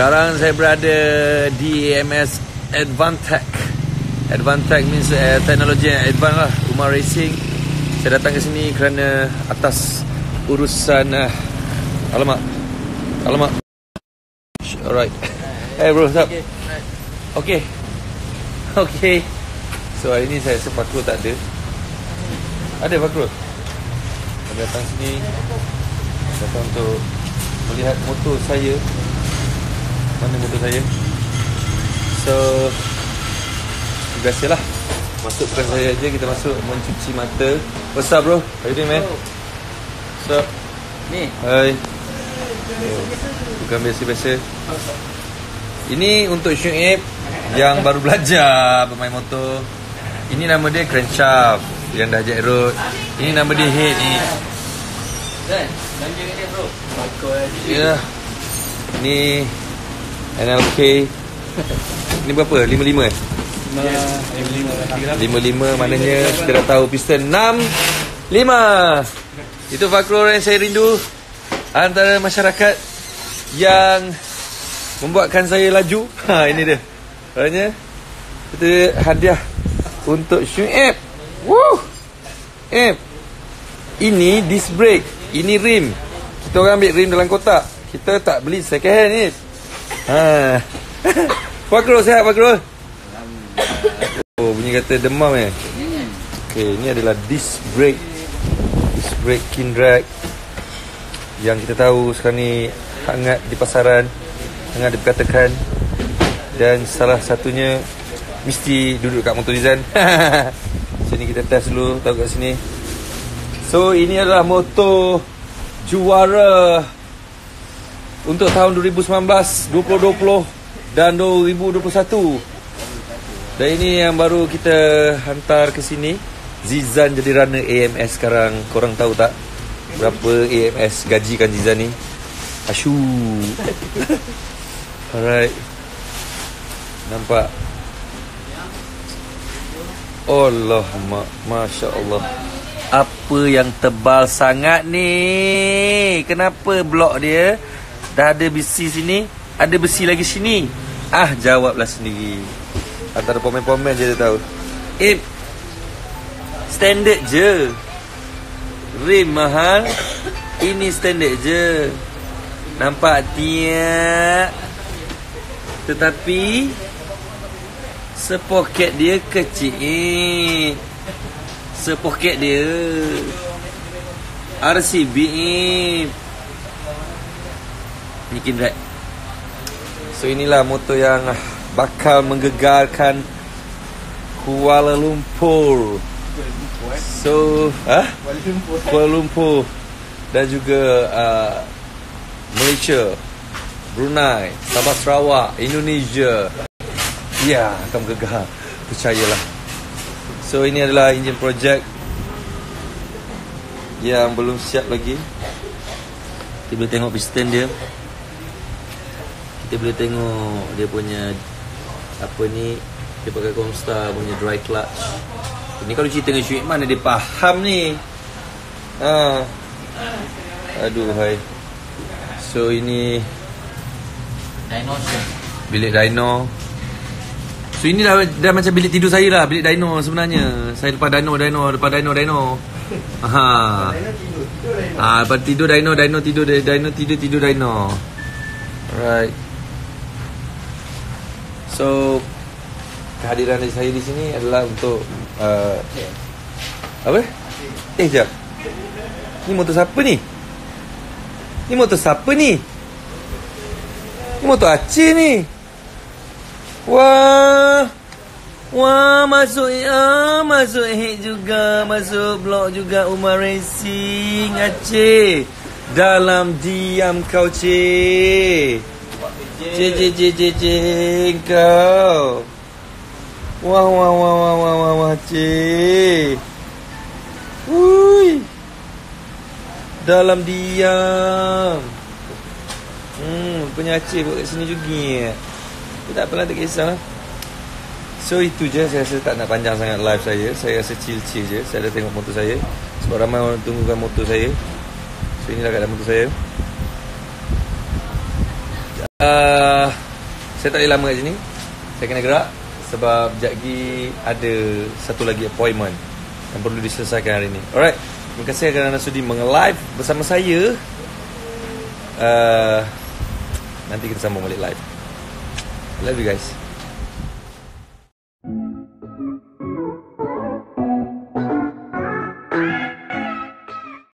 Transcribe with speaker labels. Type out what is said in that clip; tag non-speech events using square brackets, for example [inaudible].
Speaker 1: Sekarang saya berada di AMS Advantech. Advantech means uh, teknologi yang advance lah. Umar Racing. Saya datang ke sini kerana atas urusan uh, alamak. Alamak. Alright. [laughs] Hey bro, what's up? Okay. [laughs] Okay. So hari ni saya Fakrul tak ada. Ada Fakrul? Saya datang sini. Datang untuk melihat motor saya mana motor saya So Biasalah Masuk bukan saya aja Kita masuk mencuci mata What's up bro? How you doing man? What's up?
Speaker 2: Ni.
Speaker 1: Hai oh, Bukan biasa-biasa Ini untuk Syuib Yang baru belajar bermain motor Ini nama dia crankshaft Yang dah jack road. Ini nama dia head ni.
Speaker 2: Dan, belanja kat dia bro.
Speaker 1: Ya. Yeah. Ni NLK Ni berapa? 55 eh? 55 maknanya kita dah tahu piston 6 5 Itu Fakrul yang saya rindu Antara masyarakat Yang Membuatkan saya laju. [laughs] Ha ini dia. Maknanya Kita hadiah Untuk Syuib Woo Ip Ini disc brake Ini rim Kita orang ambil rim dalam kotak Kita tak beli second hand ni Ha. [laughs] Fakrul sihat Fakrul? Oh, bunyi kata demam eh. Okey, ini adalah disc brake. Disc brake Kindrag yang kita tahu sekarang ni hangat di pasaran, hangat diperkatakan dan salah satunya mesti duduk kat motor Dizan. [laughs] sini kita test dulu, tahu kat sini. So, ini adalah motor juara untuk tahun 2019, 2020 dan 2021. Dan ini yang baru kita hantar ke sini. Zizan jadi runner AMS sekarang. Korang tahu tak berapa AMS gajikan Zizan ni? Asyu. [laughs] Alright. Nampak? Allah, ma Masya Allah. Apa yang tebal sangat ni? Kenapa blok dia? Dah ada besi sini Ada besi lagi sini. Ah jawablah sendiri. Antara pomen-pomen je dia tahu. Eh Standard je. Rim mahal Ini standard je. Nampak tiap Tetapi Sepoket dia kecil. Sepoket dia. RCB Nikin Red So inilah motor yang bakal menggegarkan Kuala Lumpur. So ha? Kuala Lumpur Dan juga uh, Malaysia Brunei Sabah Sarawak Indonesia Ya akan menggegar Percayalah. So ini adalah engine project Yang belum siap lagi. Kita boleh tengok piston dia. Kita boleh tengok dia punya apa ni dia pakai Comstar punya dry clutch. Ini kalau cerita dengan Syuib mana dia faham ni? Ha. aduh hai. So ini
Speaker 2: Dino
Speaker 1: bilik dyno so ini dah, macam bilik tidur saya lah bilik dyno sebenarnya saya lepas dyno dyno lepas dyno dyno ha ha lepas tidur dyno dyno tidur dyno tidur tidur dyno Alright. So kehadiran saya di sini adalah untuk uh, apa? Eh jap. Ni motor siapa ni? Ni motor siapa ni? Ni motor Aceh ni. Wah. Wah, masuk ya, masuk hit juga, masuk blok juga Umar Racing Aceh. Dalam diam kau cik. Cik, cik, cik, cik, cik, kau. Wah, wah, wah, wah, wah, wah, wah, cik. Hui. Dalam diam. Hmm, punya Aceh buat kat sini juga. Tapi tak apalah, tak kisah. So itu je Saya rasa tak nak panjang sangat live saya. Saya rasa chill-chill je. Saya dah tengok motor saya. Sebab ramai orang tunggukan motor saya. So inilah keadaan motor saya. Uh, Saya tak boleh lama kat sini. Saya kena gerak Sebab sekejap lagi Ada satu lagi appointment Yang perlu diselesaikan hari ni Alright. Terima kasih kerana sudi menge-live bersama saya. Uh, Nanti kita sambung balik live Love you guys